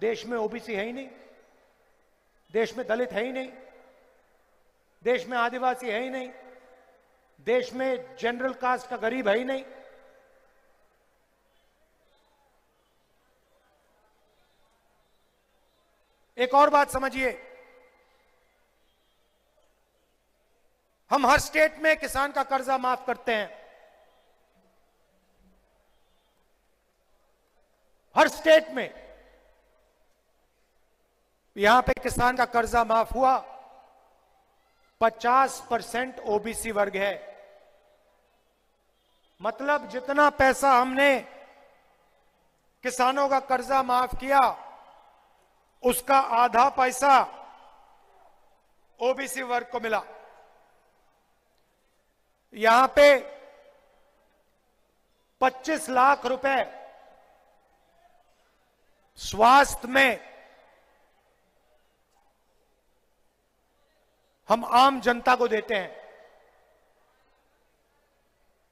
देश में ओबीसी है ही नहीं, देश में दलित है ही नहीं, देश में आदिवासी है ही नहीं, देश में जनरल कास्ट का गरीब है ही नहीं। एक और बात समझिए, हम हर स्टेट में किसान का कर्जा माफ़ करते हैं। हर स्टेट में यहाँ पे किसान का कर्जा माफ़ हुआ। 50 परसेंट ओबीसी वर्ग है। मतलब जितना पैसा हमने किसानों का कर्जा माफ़ किया, उसका आधा पैसा ओबीसी वर्ग को मिला। यहाँ पे 25 लाख रुपए स्वास्थ्य में हम आम जनता को देते हैं।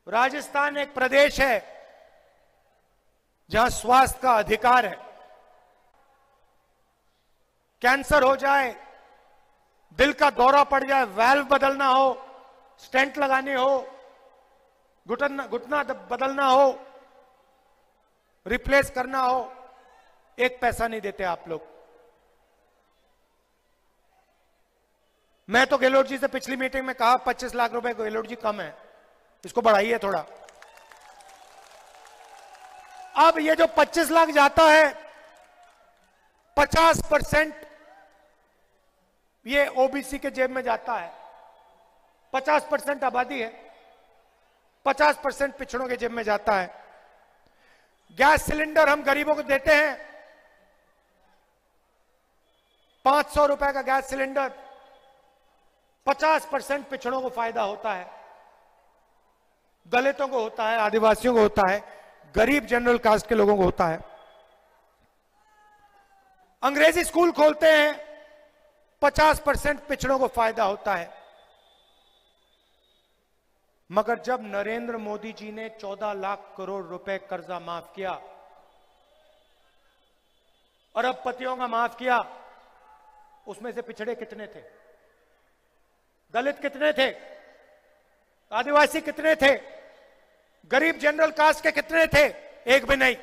राजस्थान एक प्रदेश है, जहाँ स्वास्थ्य का अधिकार है। कैंसर हो जाए, दिल का दौरा पड़ जाए वैल्व बदलना हो स्टेंट लगाने हो, घुटना घुटना बदलना हो रिप्लेस करना हो, एक पैसा नहीं देते आप लोग। मैं तो गहलोत जी से पिछली मीटिंग में कहा 25 लाख रुपए गहलोत जी कम है। इसको बढ़ाइए थोड़ा। अब ये जो 25 लाख जाता है 50 परसेंट ये ओबीसी के जेब में जाता है। 50 परसेंट आबादी है। 50 परसेंट पिछड़ों के जेब में जाता है। गैस सिलेंडर हम गरीबों को देते हैं। 500 रुपए का गैस सिलेंडर। 50 परसेंट पिछड़ों को फ़ायदा होता है, दलितों को होता है, आदिवासियों को होता है, गरीब जनरल कास्ट के लोगों को होता है। अंग्रेज़ी स्कूल खोलते हैं 50 परसेंट पिछड़ों को फ़ायदा होता है। मगर जब नरेंद्र मोदी जी ने 14 लाख करोड़ रुपए कर्जा माफ़ किया, अरबपतियों का माफ़ किया, उसमें से पिछड़े कितने थे? दलित कितने थे? आदिवासी कितने थे? गरीब जनरल कास्ट के कितने थे? एक भी नहीं।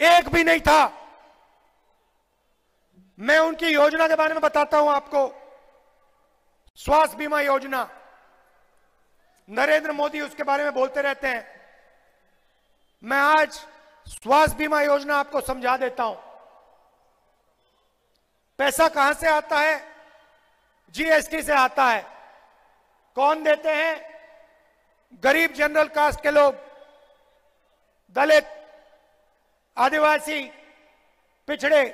एक भी नहीं था। मैं उनकी योजना के बारे में बताता हूँ आपको। स्वास्थ्य बीमा योजना। नरेंद्र मोदी उसके बारे में बोलते रहते हैं। मैं आज स्वास्थ्य बीमा योजना आपको समझा देता हूँ। पैसा कहाँ से आता है? जीएसटी से आता है। कौन देते हैं? गरीब जनरल कास्ट के लोग, दलित, आदिवासी, पिछड़े,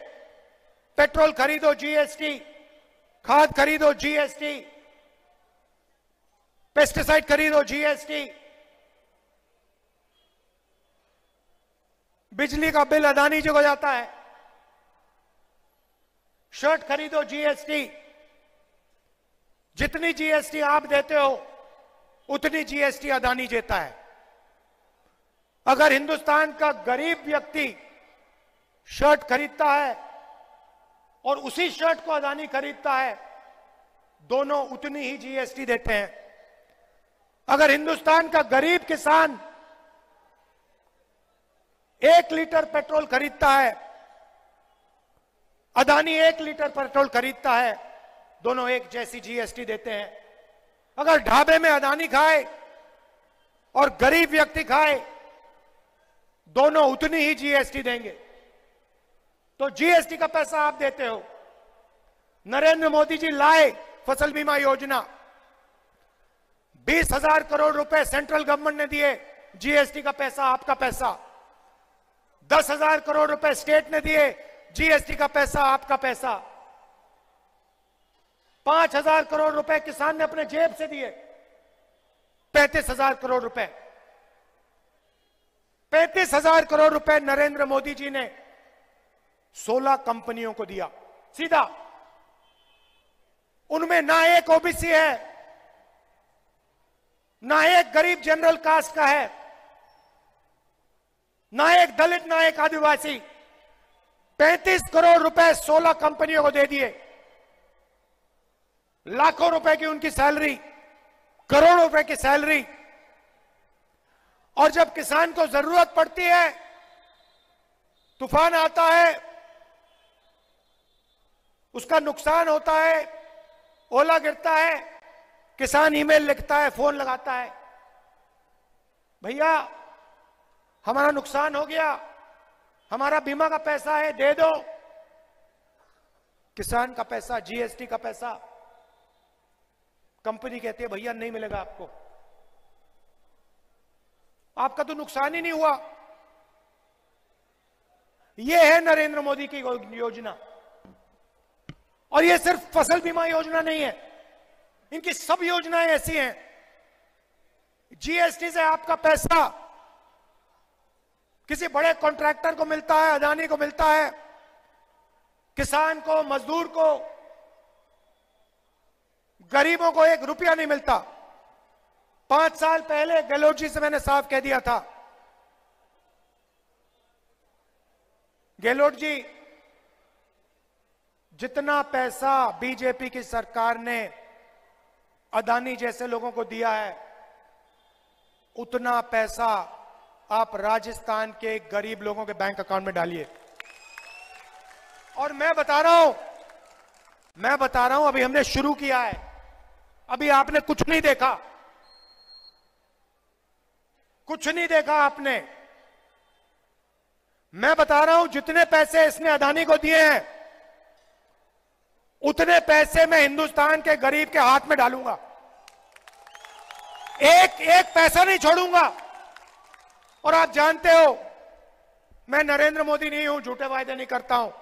पेट्रोल खरीदो जीएसटी खाद खरीदो जीएसटी पेस्टिसाइड खरीदो जीएसटी बिजली का बिल अदानी जी को जाता है। शर्ट खरीदो जीएसटी जितनी जीएसटी आप देते हो, उतनी जीएसटी अदानी देता है। अगर हिंदुस्तान का गरीब व्यक्ति शर्ट खरीदता है और उसी शर्ट को अदानी खरीदता है, दोनों उतनी ही जीएसटी देते हैं। अगर हिंदुस्तान का गरीब किसान एक लीटर पेट्रोल खरीदता है, अदानी एक लीटर पेट्रोल खरीदता है दोनों एक जैसी जीएसटी देते हैं। अगर ढाबे में अदानी खाए और गरीब व्यक्ति खाए, दोनों उतनी ही जीएसटी देंगे। तो जीएसटी का पैसा आप देते हो। नरेंद्र मोदी जी लाए फ़सल बीमा योजना। बीस हज़ार करोड़ रुपए सेंट्रल गवर्नमेंट ने दिए जीएसटी का पैसा, आपका पैसा। दस हज़ार करोड़ रुपए स्टेट ने दिए जीएसटी का पैसा, आपका पैसा। पाँच हज़ार करोड़ रुपए किसान ने अपने जेब से दिए। पैंतीस हज़ार करोड़ रुपए। पैंतीस हज़ार करोड़ रुपए नरेंद्र मोदी जी ने सोलह कंपनियों को दिया। सीधा। उनमें ना एक ओबीसी है, ना एक गरीब जनरल कास्ट का है, ना एक दलित, ना एक आदिवासी। पैंतीस करोड़ रुपए 16 कंपनियों को दे दिए। लाखों रुपए की उनकी सैलरी, करोड़ों रुपए की सैलरी। और जब किसान को ज़रूरत पड़ती है, तूफ़ान आता है, उसका नुकसान होता है, ओला गिरता है, किसान ईमेल लिखता है, फ़ोन लगाता है, भैया, हमारा नुकसान हो गया, हमारा बीमा का पैसा है, दे दो। किसान का पैसा जीएसटी का पैसा कंपनी कहती है, भैया, नहीं मिलेगा आपको। आपका तो नुकसान ही नहीं हुआ। यह है नरेंद्र मोदी की योजना। और यह सिर्फ़ फ़सल बीमा योजना नहीं है। इनकी सब योजनाएँ ऐसी हैं। जीएसटी से आपका पैसा किसी बड़े कॉन्ट्रैक्टर को मिलता है, अदानी को मिलता है, किसान को, मजदूर को गरीबों को एक रुपया नहीं मिलता। पाँच साल पहले गहलोत जी से मैंने साफ़ कह दिया था। गहलोत जी, जितना पैसा बीजेपी की सरकार ने अदानी जैसे लोगों को दिया है, उतना पैसा आप राजस्थान के गरीब लोगों के बैंक अकाउंट में डालिए। और मैं बता रहा हूँ, मैं बता रहा हूँ, अभी हमने शुरू किया है। अभी आपने कुछ नहीं देखा। कुछ नहीं देखा आपने। मैं बता रहा हूँ, जितने पैसे इसने अदानी को दिए हैं, उतने पैसे मैं हिंदुस्तान के गरीब के हाथ में डालूँगा। एक एक पैसा नहीं छोड़ूँगा। और आप जानते हो, मैं नरेंद्र मोदी नहीं हूँ, झूठे वायदे नहीं करता हूँ।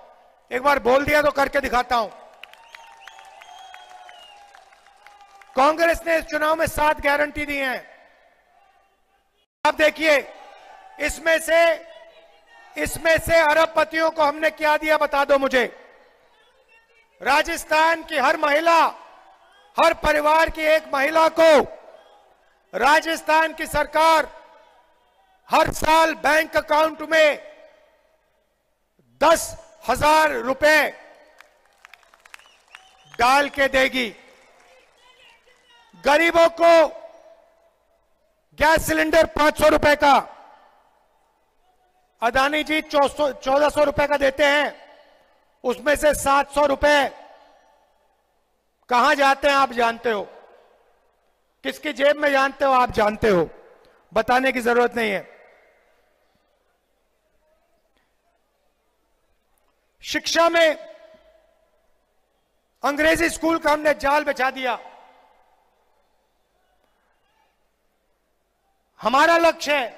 एक बार बोल दिया तो करके दिखाता हूँ। कांग्रेस ने इस चुनाव में सात गारंटी दी हैं। आप देखिए, इसमें से इसमें से अरबपतियों को हमने क्या दिया बता दो मुझे। राजस्थान की हर महिला, हर परिवार की एक महिला को राजस्थान की सरकार हर साल बैंक अकाउंट में दस हज़ार रुपए डाल के देगी। गरीबों को गैस सिलेंडर पाँच सौ रुपए का, अदानी जी चौदह सौ रुपए का देते हैं, उसमें से सात सौ रुपए कहाँ जाते हैं आप जानते हो? किसकी जेब में जानते हो? आप जानते हो। बताने की ज़रूरत नहीं है। शिक्षा में अंग्रेज़ी स्कूल का हमने जाल बिछा दिया। हमारा लक्ष्य है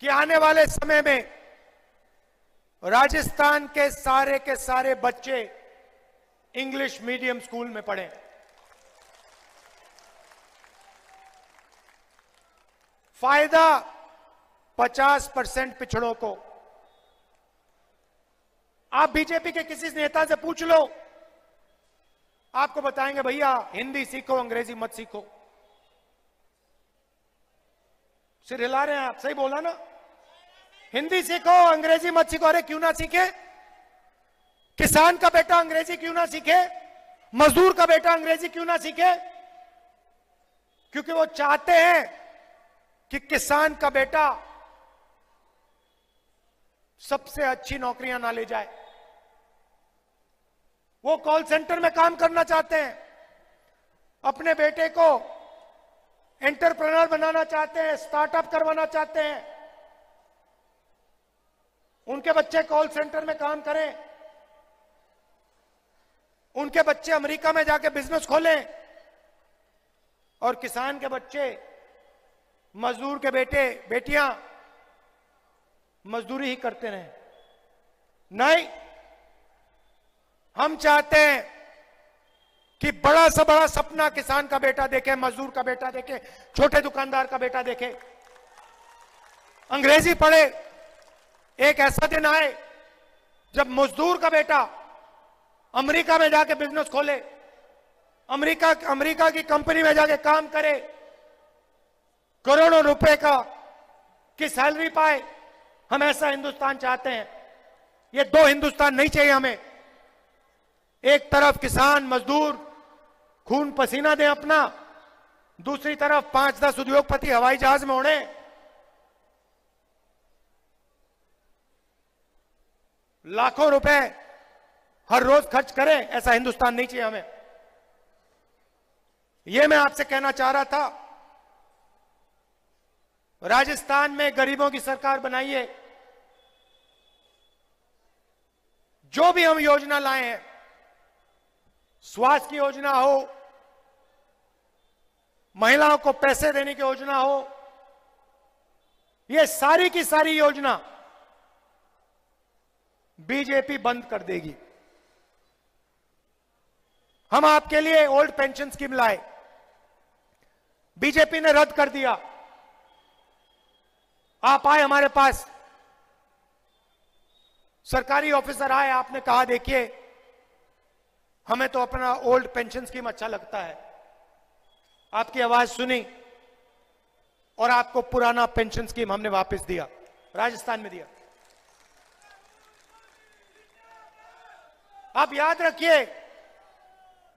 कि आने वाले समय में राजस्थान के सारे के सारे बच्चे इंग्लिश मीडियम स्कूल में पढ़ें। फ़ायदा 50 परसेंट पिछड़ों को। आप बीजेपी के किसी नेता से पूछ लो, आपको बताएँगे, भैया, हिंदी सीखो, अंग्रेज़ी मत सीखो। सिर हिला रहे हैं आप, सही बोला ना? हिंदी सीखो, अंग्रेज़ी मत सीखो। अरे, क्यों ना सीखे? किसान का बेटा अंग्रेज़ी क्यों ना सीखे? मजदूर का बेटा अंग्रेज़ी क्यों ना सीखे? क्योंकि वो चाहते हैं कि किसान का बेटा सबसे अच्छी नौकरियाँ ना ले जाए। वो कॉल सेंटर में काम करना चाहते हैं। अपने बेटे को एंटरप्रेनर बनाना चाहते हैं, स्टार्टअप करवाना चाहते हैं। उनके बच्चे कॉल सेंटर में काम करें। उनके बच्चे अमेरिका में जाके बिज़नेस खोलें। और किसान के बच्चे, मजदूर के बेटे, बेटियाँ, मजदूरी ही करते रहे। नहीं, हम चाहते हैं कि बड़ा सा बड़ा सपना किसान का बेटा देखे, मजदूर का बेटा देखे, छोटे दुकानदार का बेटा देखे। अंग्रेज़ी पढ़े, एक ऐसा दिन आए, जब मजदूर का बेटा अमेरिका में जाके बिज़नेस खोले, अमेरिका अमेरिका की कंपनी में जाके काम करे, करोड़ों रुपए का की सैलरी पाए। हम ऐसा हिंदुस्तान चाहते हैं। ये दो हिंदुस्तान नहीं चाहिए हमें। एक तरफ़ किसान, मजदूर खून पसीना दें अपना। दूसरी तरफ़ पाँच दस उद्योगपति हवाई जहाज़ में उड़े। लाखों रुपए हर रोज खर्च करें, ऐसा हिंदुस्तान नहीं चाहिए हमें। यह मैं आपसे कहना चाह रहा था, राजस्थान में गरीबों की सरकार बनाइए। जो भी हम योजना लाए हैं, स्वास्थ्य की योजना हो महिलाओं को पैसे देने की योजना हो, ये सारी की सारी योजना बीजेपी बंद कर देगी। हम आपके लिए ओल्ड पेंशन स्कीम लाए, बीजेपी ने रद्द कर दिया। आप आए हमारे पास, सरकारी ऑफिसर आए, आपने कहा, देखिए, हमें तो अपना ओल्ड पेंशन स्कीम अच्छा लगता है। आपकी आवाज़ सुनी और आपको पुराना पेंशन स्कीम हमने वापस दिया। राजस्थान में दिया। आप याद रखिए,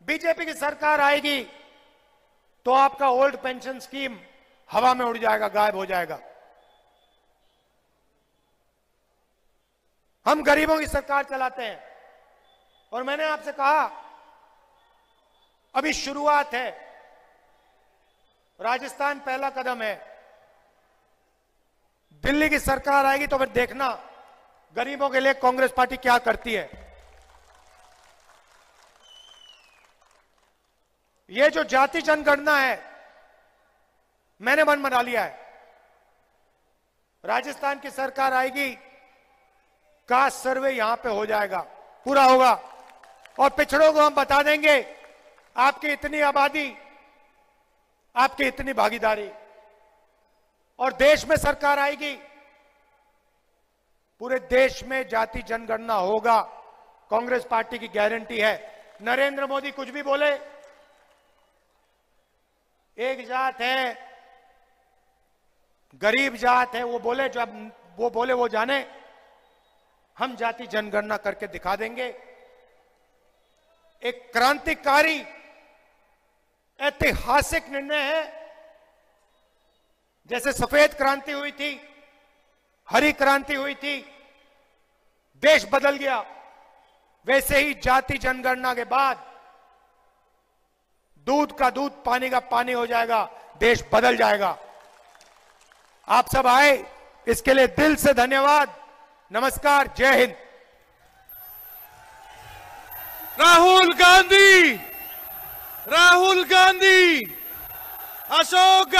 बीजेपी की सरकार आएगी तो आपका ओल्ड पेंशन स्कीम हवा में उड़ जाएगा, गायब हो जाएगा। हम गरीबों की सरकार चलाते हैं। और मैंने आपसे कहा, अभी शुरुआत है। राजस्थान पहला कदम है। दिल्ली की सरकार आएगी तो फिर देखना, गरीबों के लिए कांग्रेस पार्टी क्या करती है। ये जो जाति जनगणना है, मैंने मन बना लिया है। राजस्थान की सरकार आएगी, कास्ट सर्वे यहाँ पे हो जाएगा, पूरा होगा। और पिछड़ों को हम बता देंगे, आपकी इतनी आबादी आपकी इतनी भागीदारी। और देश में सरकार आएगी। पूरे देश में जाति जनगणना होगा। कांग्रेस पार्टी की गारंटी है। नरेंद्र मोदी कुछ भी बोले, एक जात है, गरीब जात है, वो बोले जब वो बोले, वो जाने। हम जाति जनगणना करके दिखा देंगे। एक क्रांतिकारी ऐतिहासिक निर्णय है। जैसे सफ़ेद क्रांति हुई थी, हरी क्रांति हुई थी, देश बदल गया। वैसे ही जाति जनगणना के बाद दूध का दूध, पानी का पानी हो जाएगा, देश बदल जाएगा। आप सब आए, इसके लिए दिल से धन्यवाद। नमस्कार, जय हिंद। राहुल गांधी! राहुल गांधी अशोक गहलोत